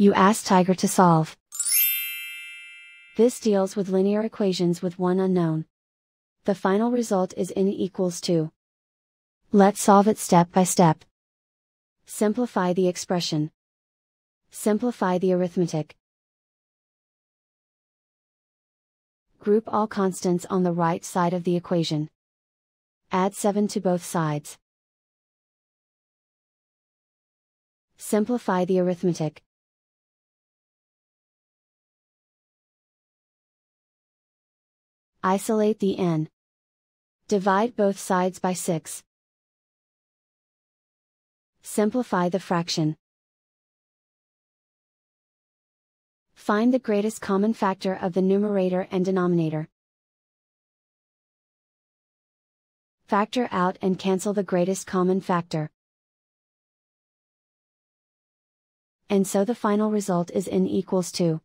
You ask Tiger to solve. This deals with linear equations with one unknown. The final result is n equals 2. Let's solve it step by step. Simplify the expression. Simplify the arithmetic. Group all constants on the right side of the equation. Add 7 to both sides. Simplify the arithmetic. Isolate the n. Divide both sides by 6. Simplify the fraction. Find the greatest common factor of the numerator and denominator. Factor out and cancel the greatest common factor. And so the final result is n equals 2.